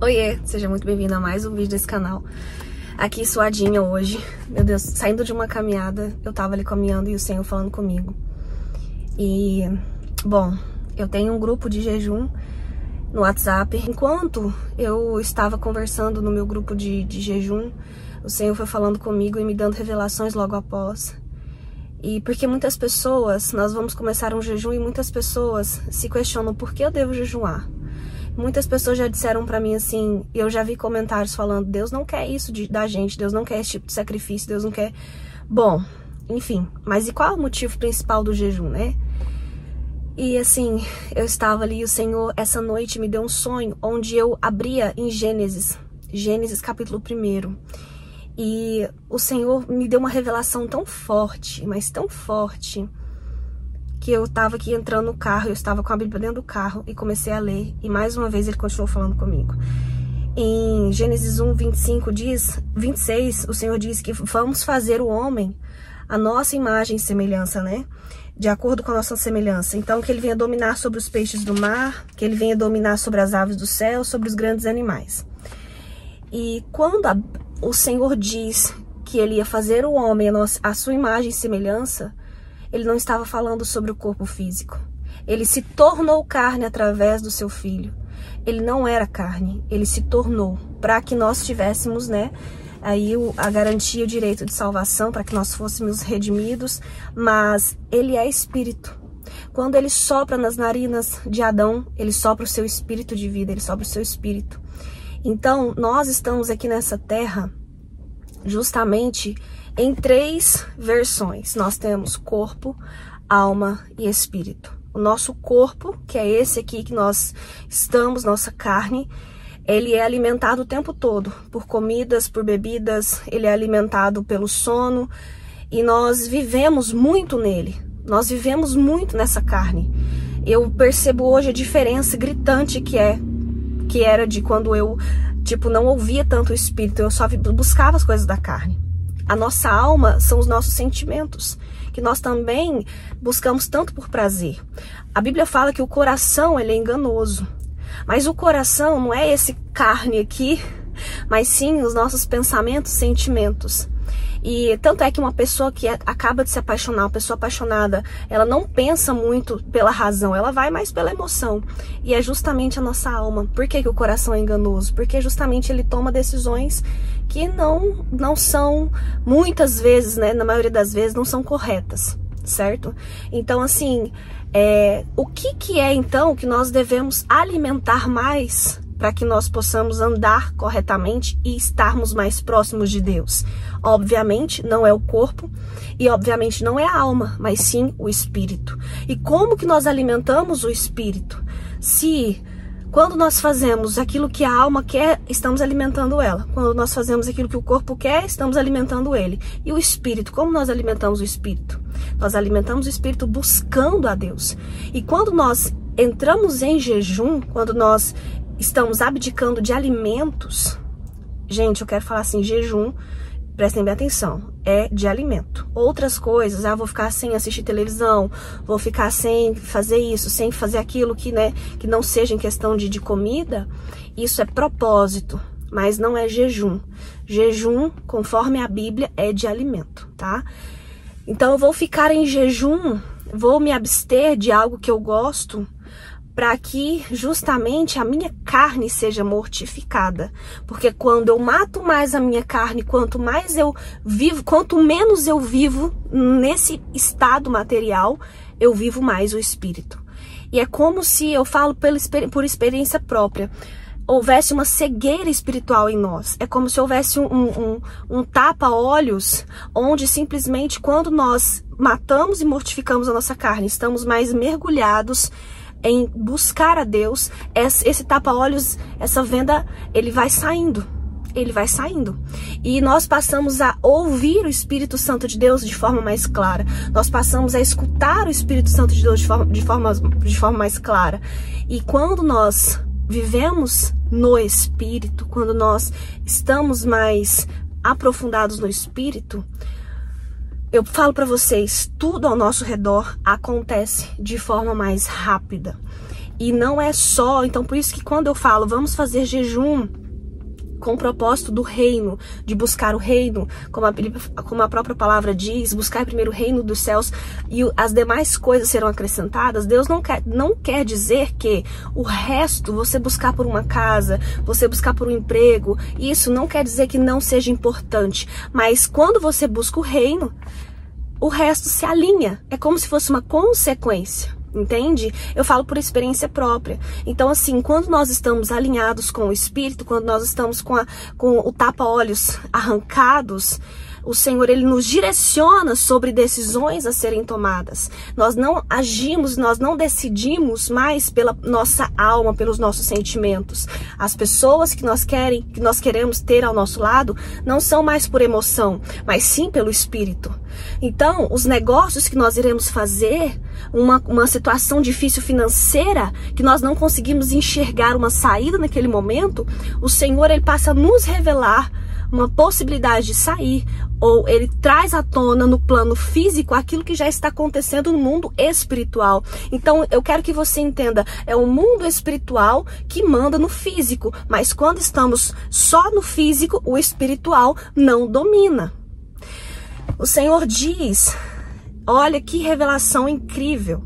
Oiê, seja muito bem-vindo a mais um vídeo desse canal. Aqui suadinha hoje, meu Deus, saindo de uma caminhada, eu tava ali caminhando e o Senhor falando comigo. E, bom, eu tenho um grupo de jejum no WhatsApp. Enquanto eu estava conversando no meu grupo de, de jejum, o Senhor foi falando comigo e me dando revelações logo após. E porque muitas pessoas, nós vamos começar um jejum e muitas pessoas se questionam por que eu devo jejuar. Muitas pessoas já disseram para mim assim, eu já vi comentários falando, Deus não quer isso de, da gente, Deus não quer esse tipo de sacrifício, Deus não quer... Bom, enfim, mas e qual é o motivo principal do jejum, né? E assim, eu estava ali o Senhor, essa noite, me deu um sonho onde eu abria em Gênesis, Gênesis capítulo 1. E o Senhor me deu uma revelação tão forte, mas tão forte, que eu estava aqui entrando no carro, eu estava com a Bíblia dentro do carro e comecei a ler. E mais uma vez ele continuou falando comigo. Em Gênesis 1, 25 diz, 26, o Senhor diz que vamos fazer o homem a nossa imagem e semelhança, né? De acordo com a nossa semelhança. Então, que ele venha dominar sobre os peixes do mar, que ele venha dominar sobre as aves do céu, sobre os grandes animais. E quando a, o Senhor diz que ele ia fazer o homem a, nossa, a sua imagem e semelhança, ele não estava falando sobre o corpo físico. Ele se tornou carne através do seu filho. Ele não era carne, ele se tornou para que nós tivéssemos, né, aí a garantia, o direito de salvação, para que nós fôssemos redimidos, mas ele é espírito. Quando ele sopra nas narinas de Adão, ele sopra o seu espírito de vida, ele sopra o seu espírito. Então, nós estamos aqui nessa terra justamente em três versões. Nós temos corpo, alma e espírito. O nosso corpo, que é esse aqui que nós estamos, nossa carne, ele é alimentado o tempo todo por comidas, por bebidas, ele é alimentado pelo sono e nós vivemos muito nele. Nós vivemos muito nessa carne. Eu percebo hoje a diferença gritante que é que era de quando eu tipo não ouvia tanto o espírito, eu só buscava as coisas da carne. A nossa alma são os nossos sentimentos, que nós também buscamos tanto por prazer. A Bíblia fala que o coração ele é enganoso, mas o coração não é esse carne aqui, mas sim os nossos pensamentos, sentimentos. E tanto é que uma pessoa que acaba de se apaixonar, uma pessoa apaixonada, ela não pensa muito pela razão, ela vai mais pela emoção. E é justamente a nossa alma. Por que, que o coração é enganoso? Porque justamente ele toma decisões que não, não são, muitas vezes, né, na maioria das vezes, não são corretas, certo? Então, assim, é, o que, que é então que nós devemos alimentar mais para que nós possamos andar corretamente e estarmos mais próximos de Deus. Obviamente, não é o corpo e obviamente não é a alma, mas sim o espírito. E como que nós alimentamos o espírito? Se quando nós fazemos aquilo que a alma quer, estamos alimentando ela. Quando nós fazemos aquilo que o corpo quer, estamos alimentando ele. E o espírito, como nós alimentamos o espírito? Nós alimentamos o espírito buscando a Deus. E quando nós entramos em jejum, quando nós estamos abdicando de alimentos, gente, eu quero falar assim, jejum, prestem bem atenção, é de alimento. Outras coisas, ah, vou ficar sem assistir televisão, vou ficar sem fazer isso, sem fazer aquilo que, né, que não seja em questão de, de comida, isso é propósito, mas não é jejum. Jejum, conforme a Bíblia, é de alimento, tá? Então eu vou ficar em jejum, vou me abster de algo que eu gosto, para que justamente a minha carne seja mortificada. Porque quando eu mato mais a minha carne, quanto mais eu vivo, quanto menos eu vivo nesse estado material, eu vivo mais o espírito. E é como se eu falo por experiência própria houvesse uma cegueira espiritual em nós. É como se houvesse um, um, um tapa-olhos, onde simplesmente quando nós matamos e mortificamos a nossa carne, estamos mais mergulhados em buscar a Deus, esse tapa-olhos, essa venda, ele vai saindo. Ele vai saindo. E nós passamos a ouvir o Espírito Santo de Deus de forma mais clara. Nós passamos a escutar o Espírito Santo de Deus de forma, de forma, de forma mais clara. E quando nós vivemos no Espírito, quando nós estamos mais aprofundados no Espírito, eu falo para vocês, tudo ao nosso redor acontece de forma mais rápida. E não é só, então por isso que quando eu falo, vamos fazer jejum com o propósito do reino, de buscar o reino, como a, como a própria palavra diz, buscar primeiro o reino dos céus e as demais coisas serão acrescentadas, Deus não quer, não quer dizer que o resto, você buscar por uma casa, você buscar por um emprego, isso não quer dizer que não seja importante, mas quando você busca o reino, o resto se alinha, é como se fosse uma consequência entende? Eu falo por experiência própria. Então, assim, quando nós estamos alinhados com o Espírito, quando nós estamos com, a, com o tapa-olhos arrancados, o Senhor ele nos direciona sobre decisões a serem tomadas. Nós não agimos, nós não decidimos mais pela nossa alma, pelos nossos sentimentos. As pessoas que nós querem, que nós queremos ter ao nosso lado, não são mais por emoção, mas sim pelo espírito. Então, os negócios que nós iremos fazer, uma, uma situação difícil financeira, que nós não conseguimos enxergar uma saída naquele momento, o Senhor ele passa a nos revelar uma possibilidade de sair, ou ele traz à tona no plano físico aquilo que já está acontecendo no mundo espiritual. Então, eu quero que você entenda, é o mundo espiritual que manda no físico, mas quando estamos só no físico, o espiritual não domina. O Senhor diz, olha que revelação incrível.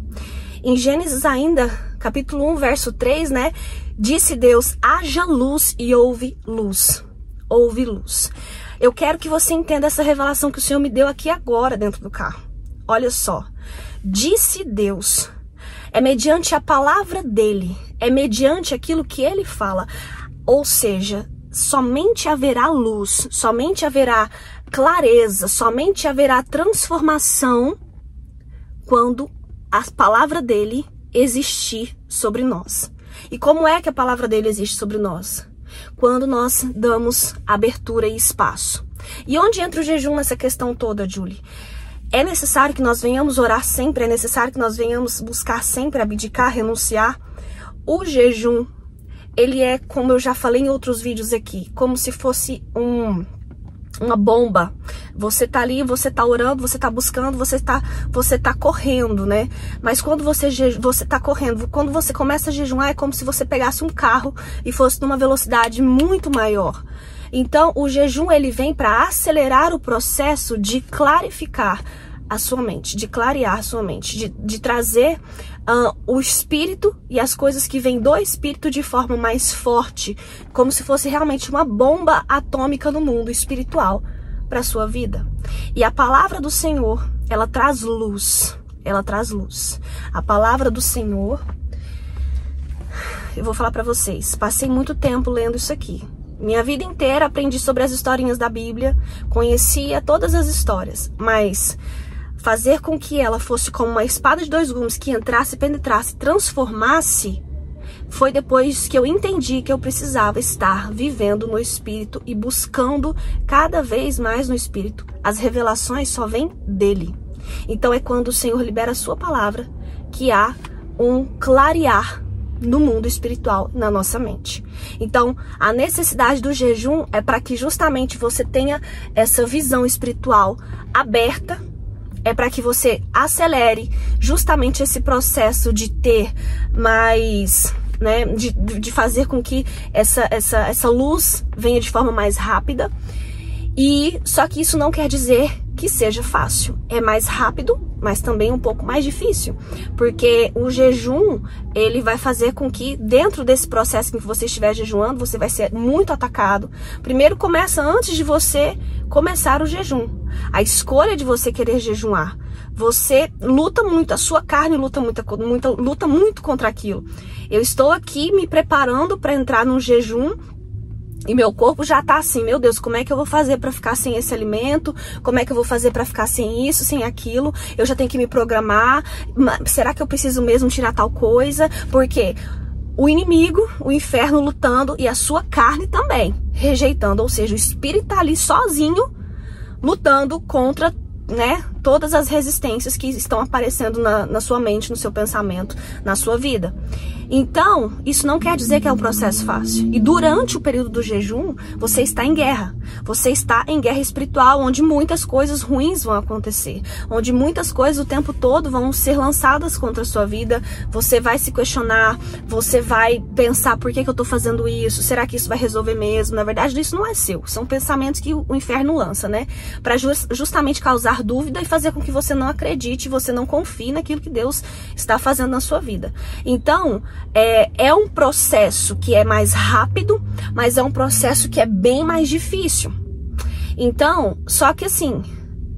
Em Gênesis ainda, capítulo 1, verso 3, né? Disse Deus: haja luz e houve luz houve luz. Eu quero que você entenda essa revelação que o Senhor me deu aqui agora dentro do carro. Olha só. Disse Deus. É mediante a palavra dele, é mediante aquilo que ele fala. Ou seja, somente haverá luz, somente haverá clareza, somente haverá transformação quando a palavra dele existir sobre nós. E como é que a palavra dele existe sobre nós? quando nós damos abertura e espaço. E onde entra o jejum nessa questão toda, Julie? É necessário que nós venhamos orar sempre, é necessário que nós venhamos buscar sempre abdicar, renunciar. O jejum, ele é, como eu já falei em outros vídeos aqui, como se fosse um uma bomba. Você tá ali, você tá orando, você tá buscando, você tá, você tá correndo, né? Mas quando você, você tá correndo, quando você começa a jejuar, é como se você pegasse um carro e fosse numa velocidade muito maior. Então, o jejum ele vem para acelerar o processo de clarificar a sua mente, de clarear a sua mente, de, de trazer uh, o espírito e as coisas que vêm do espírito de forma mais forte, como se fosse realmente uma bomba atômica no mundo espiritual para sua vida. E a palavra do Senhor, ela traz luz. Ela traz luz. A palavra do Senhor, eu vou falar para vocês. Passei muito tempo lendo isso aqui. Minha vida inteira aprendi sobre as historinhas da Bíblia, conhecia todas as histórias, mas fazer com que ela fosse como uma espada de dois gumes que entrasse, penetrasse, transformasse, foi depois que eu entendi que eu precisava estar vivendo no Espírito e buscando cada vez mais no Espírito. As revelações só vêm dele. Então é quando o Senhor libera a sua palavra que há um clarear no mundo espiritual na nossa mente. Então, a necessidade do jejum é para que justamente você tenha essa visão espiritual aberta é para que você acelere justamente esse processo de ter mais, né, de, de fazer com que essa, essa, essa luz venha de forma mais rápida. E só que isso não quer dizer que seja fácil. É mais rápido, mas também um pouco mais difícil, porque o jejum, ele vai fazer com que dentro desse processo em que você estiver jejuando, você vai ser muito atacado. Primeiro começa antes de você começar o jejum. A escolha de você querer jejuar. Você luta muito, a sua carne luta muito, muita, luta muito contra aquilo. Eu estou aqui me preparando para entrar num jejum e meu corpo já tá assim, meu Deus, como é que eu vou fazer para ficar sem esse alimento? Como é que eu vou fazer para ficar sem isso, sem aquilo? Eu já tenho que me programar. Será que eu preciso mesmo tirar tal coisa? Porque o inimigo, o inferno lutando e a sua carne também rejeitando, ou seja, o espírito tá ali sozinho lutando contra, né, todas as resistências que estão aparecendo na, na sua mente, no seu pensamento, na sua vida. Então, isso não quer dizer que é um processo fácil. E durante o período do jejum, você está em guerra. Você está em guerra espiritual, onde muitas coisas ruins vão acontecer, onde muitas coisas o tempo todo vão ser lançadas contra a sua vida. Você vai se questionar, você vai pensar por que, que eu estou fazendo isso? Será que isso vai resolver mesmo? Na verdade, isso não é seu. São pensamentos que o inferno lança, né? Para justamente causar dúvida e fazer com que você não acredite, você não confie naquilo que Deus está fazendo na sua vida. Então, é, é um processo que é mais rápido, mas é um processo que é bem mais difícil. Então, só que assim,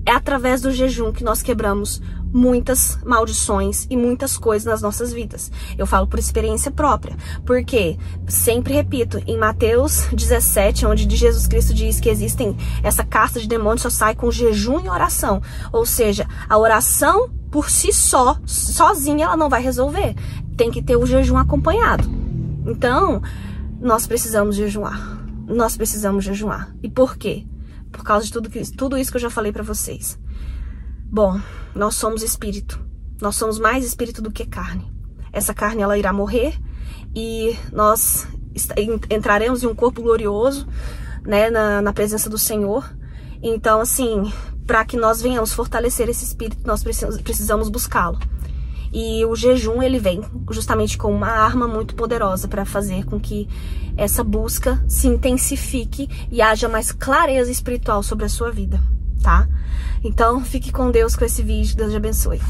é através do jejum que nós quebramos muitas maldições e muitas coisas nas nossas vidas. Eu falo por experiência própria, porque sempre repito, em Mateus 17, onde Jesus Cristo diz que existem essa casta de demônios só sai com jejum e oração, ou seja, a oração por si só, sozinha ela não vai resolver. Tem que ter o jejum acompanhado. Então, nós precisamos jejuar. Nós precisamos jejuar. E por quê? Por causa de tudo, que, tudo isso que eu já falei para vocês. Bom, nós somos espírito. Nós somos mais espírito do que carne. Essa carne ela irá morrer e nós entraremos em um corpo glorioso, né, na, na presença do Senhor. Então, assim, para que nós venhamos fortalecer esse espírito, nós precisamos, buscá-lo. E o jejum, ele vem justamente com uma arma muito poderosa para fazer com que essa busca se intensifique e haja mais clareza espiritual sobre a sua vida, tá? Então, fique com Deus com esse vídeo. Deus te abençoe.